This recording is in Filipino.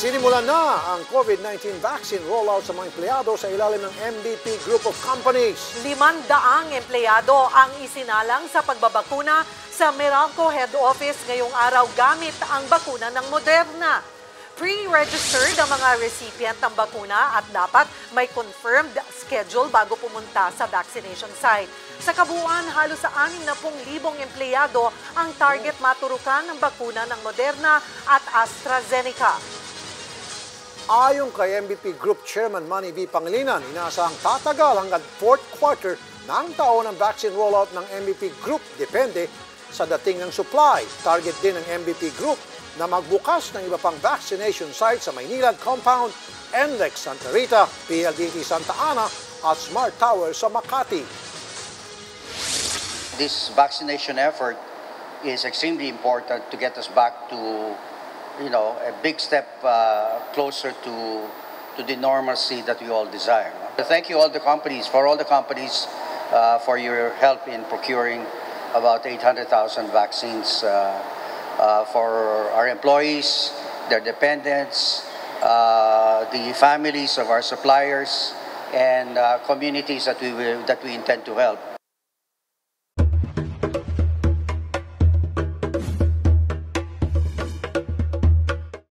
Sinimulan na ang COVID-19 vaccine rollout sa mga empleyado sa ilalim ng MVP Group of Companies. Limandaang empleyado ang isinalang sa pagbabakuna sa Meralco Head Office ngayong araw gamit ang bakuna ng Moderna. Pre-registered ang mga recipient ng bakuna at dapat may confirmed schedule bago pumunta sa vaccination site. Sa kabuuan, halos sa 60,000 empleyado ang target maturukan ng bakuna ng Moderna at AstraZeneca. Ayon kay MVP Group Chairman Manny V. Pangilinan, inaasahang tatagal hanggang fourth quarter ng taon ang vaccine rollout ng MVP Group depende sa dating ng supply. Target din ng MVP Group na magbukas ng iba pang vaccination sites sa Maynilad Compound, NLEX Santa Rita, PLDT Santa Ana at Smart Tower sa Makati. this vaccination effort is extremely important to get us back to, you know, a big step uh, closer to to the normalcy that we all desire. Thank you all the companies for all the companies uh, for your help in procuring about 800,000 vaccines uh, uh, for our employees, their dependents, uh, the families of our suppliers, and uh, communities that we will, that we intend to help.